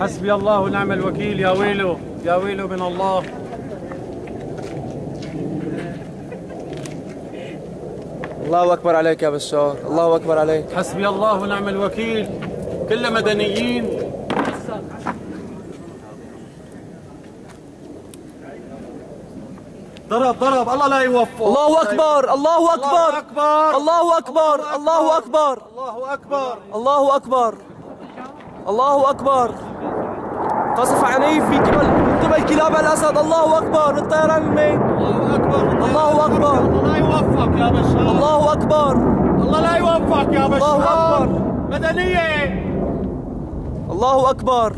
حسبي الله ونعم الوكيل. يا ويله يا ويله من الله. الله أكبر عليك يا بشار الله أكبر عليك. حسبي الله ونعم الوكيل. كلها مدنيين. ضرب ضرب. الله لا يوفق. الله أكبر. الله أكبر. الله أكبر الله أكبر. الله أكبر. الله أكبر. الله أكبر. قصف عنيف في قبل من قبل كلاب الأسد. الله أكبر. الطيران الميت الله أكبر. الله أكبر. الله لا يوفق يا بشار الله أكبر. الله لا يوفق يا بشار الله أكبر. مدنية الله أكبر.